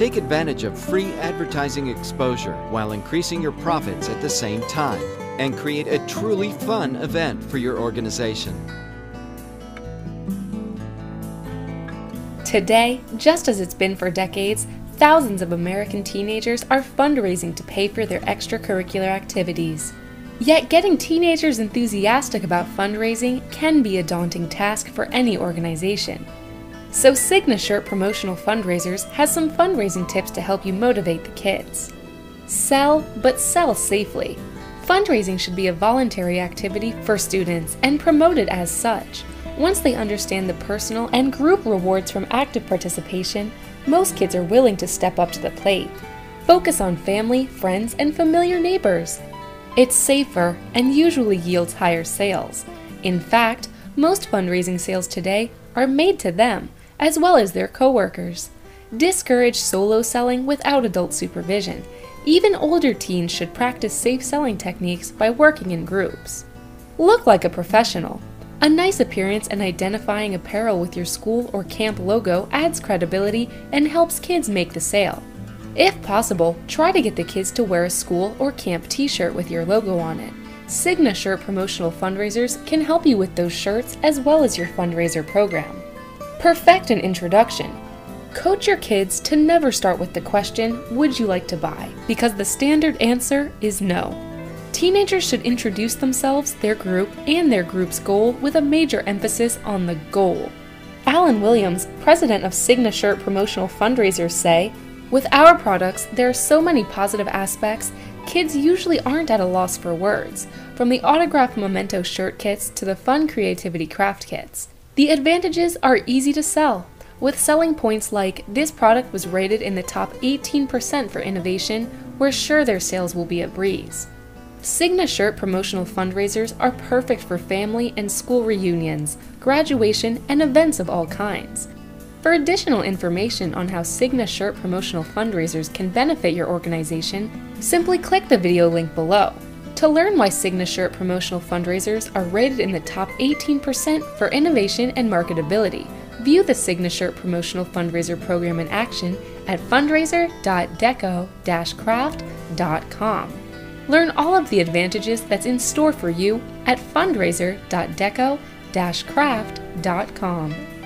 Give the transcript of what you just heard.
Take advantage of free advertising exposure while increasing your profits at the same time and create a truly fun event for your organization. Today, just as it's been for decades, thousands of American teenagers are fundraising to pay for their extracurricular activities. Yet, getting teenagers enthusiastic about fundraising can be a daunting task for any organization. So, Signa Promotional Fundraisers has some fundraising tips to help you motivate the kids. Sell, but sell safely. Fundraising should be a voluntary activity for students and promoted as such. Once they understand the personal and group rewards from active participation, most kids are willing to step up to the plate. Focus on family, friends, and familiar neighbors. It's safer and usually yields higher sales. In fact, most fundraising sales today are made to them as well as their coworkers. Discourage solo selling without adult supervision. Even older teens should practice safe selling techniques by working in groups. Look like a professional. A nice appearance and identifying apparel with your school or camp logo adds credibility and helps kids make the sale. If possible, try to get the kids to wear a school or camp t shirt with your logo on it. SIGnaShirt promotional fundraisers can help you with those shirts as well as your fundraiser program. Perfect an introduction. Coach your kids to never start with the question, Would you like to buy? because the standard answer is no. Teenagers should introduce themselves, their group, and their group's goal with a major emphasis on the goal. Alan Williams, president of SIGnaShirt Promotional Fundraisers, say, With our products, there are so many positive aspects, kids usually aren't at a loss for words, from the autograph memento shirt kits to the fun creativity craft kits. The advantages are easy to sell, with selling points like this product was rated in the top 18% for innovation, we're sure their sales will be a breeze. SIGnaShirt promotional fundraisers are perfect for family and school reunions, graduation, and events of all kinds. For additional information on how SIGnaShirt promotional fundraisers can benefit your organization, simply click the video link below. To learn why SIGnaShirt promotional fundraisers are rated in the top 18% for innovation and marketability, view the SIGnaShirt promotional fundraiser program in action at fundraiser.deco-craft.com. Learn all of the advantages that's in store for you at fundraiser.deco-craft.com.